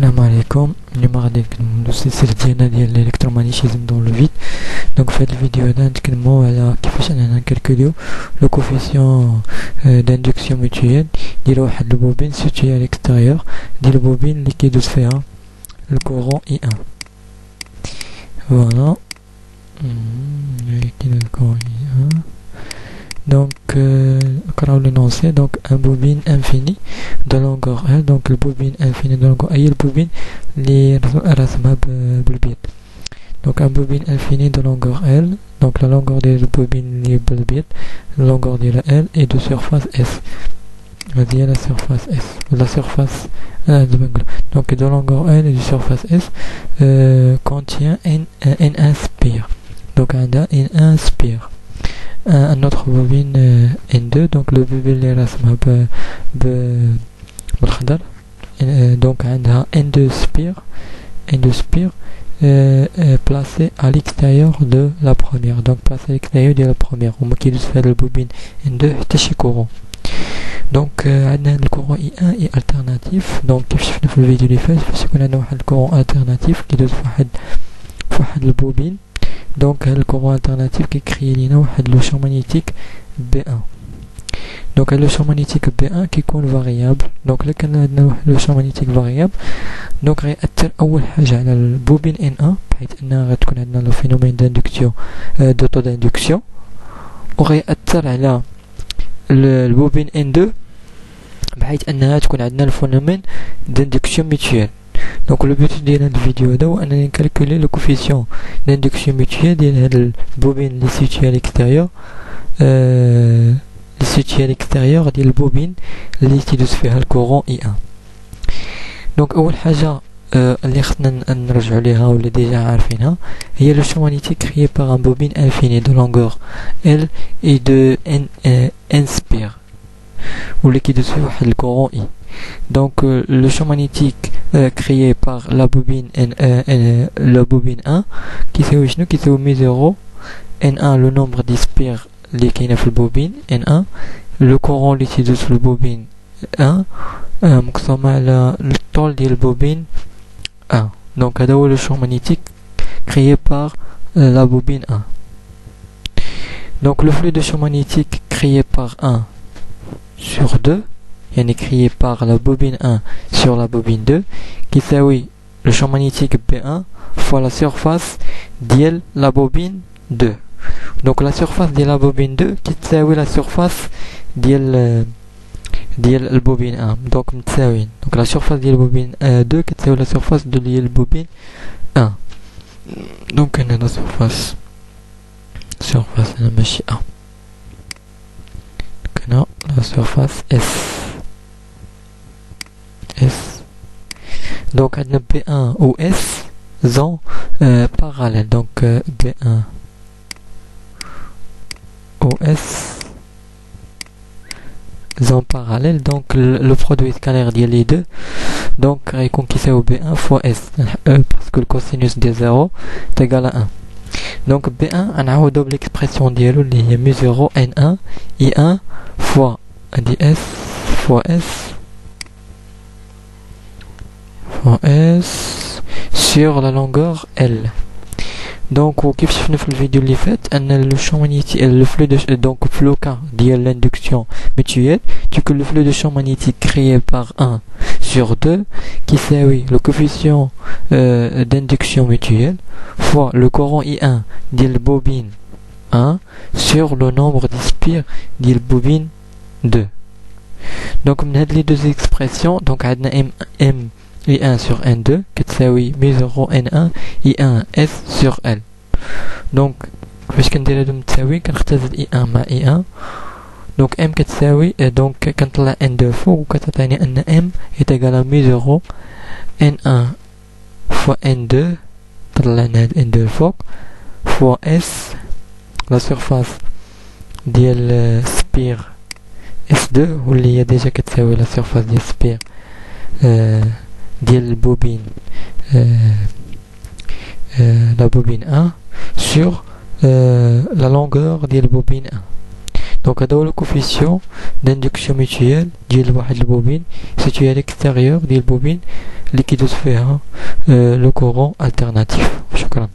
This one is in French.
السلام عليكم اليوم غادي نكملو السلسله ديالنا ديال الالكترومغنيتيزم دون لو فيد دونك في هذا الفيديو هذا نتكلمو على كيفاش اننا نكالكوليو لو كوفيسيون d'ainduction mutuelle ديال واحد البوبين سيتوي على l'extérieur ديال البوبين اللي كيدوز فيها الكورون اي ان فوالا L'énoncé donc un bobine infini de longueur L donc le bobine infini de longueur L le bobine les donc un bobine infini de longueur L donc la longueur des bobines les la longueur de la L et de surface S. Dire la surface S la surface euh, donc de longueur L et de surface S euh, contient un, un, inspire. Donc un, un inspire un autre bobine euh, N2 donc le bobine اللي رسمها ب بالخضر donc عندها N2 spire N2 spire euh, euh, placé à l'extérieur de la première donc placé à l'extérieur de la première وما كيدوز فيها البوبين N2 حتى شي كورون دونك عندنا الكورون اي 1 اي الترناتيف دونك كيف شفنا في الفيديو اللي فات فاش يكون عندنا واحد الكورون الترناتيف كيدوز فواحد فواحد البوبين donc le courant alternatif qui crée le champ magnétique B1 donc le champ magnétique B1 qui est variable donc le champ magnétique variable donc réacteur أول حاجة على البوبين N1 بحيث أنها غتكون عندنا le phénomène d'induction d'auto d'induction وغيأثر على البوبين N2 بحيث أنها تكون عندنا الفينومين d'induction mutuelle donc le but de cette vidéo est de calculer le coefficient d'induction mutuelle de la bobine les située à l'extérieur euh, les située à l'extérieur de la bobine les située faire le courant I1 donc أول حاجة اللي خصنا نرجعوا ليها ولا ديجا عارفينها هي le champ magnétique créé par un bobine infini de longueur L et de N, euh, N spire ou qui dessus le courant I donc euh, le champ magnétique euh, créé par la bobine N, euh, la bobine 1 qui c'est qui c'est au 0 N1 le nombre d'espires les qui في bobine N1 le courant اللي sur le bobine 1 مقسوم على le طول ديال bobine 1 donc هذا le champ magnétique créé par la bobine 1 donc le flux de champ magnétique créé par 1 sur 2 est créé par la bobine 1 sur la bobine 2 qui oui le champ magnétique P1 fois la surface de la bobine 2 donc la surface de la bobine 2 qui fait oui la surface de la bobine 1 donc la surface de la bobine 2 qui fait la surface de la bobine 1 donc on la surface. Surface de la machine 1 donc on a la Donc, B1 ou S sont euh, parallèles. Donc, euh, B1 ou S sont parallèles. Donc, le, produit scalaire de les deux. Donc, reconquisté au B1 fois S. Euh, parce que le cosinus de 0 est égal à 1. Donc, B1, on a double expression dialogue, il y a mu 0, N1, I1 fois S fois S S sur la longueur L. Donc, au كيف شفنا في الفيديو اللي فات ان le champ magnétique le flux de donc le cas ديال l'induction mutuelle tu que le flux de champ magnétique créé par 1 sur 2 qui c'est oui le coefficient euh, d'induction mutuelle fois le courant I1 ديال bobine 1 sur le nombre d'espires ديال bobine 2 donc من هاد les deux expressions donc عندنا m m I1 sur N2 كتساوي ميزورو N1 I1 S sur L دونك كيفاش كندير هادو متساويين كنختزل I1 مع I1 دونك M كتساوي دونك كنطلع N2 فوق وكتعطيني أن M est égal à ميزورو N1 fois N2 طلعنا هاد N2 الفوق fois S لا سيرفاس ديال سبير S2 واللي هي ديجا كتساوي لا سيرفاس ديال سبير آه ديال bobine la bobine 1 sur la longueur de bobine 1 دونك هذا هو الكوفيسيون d'induction mutuelle ديال واحد البوبين سيتوي à l'extérieur ديال البوبين اللي كيدوز فيها لو كورون الترناتيف شكرا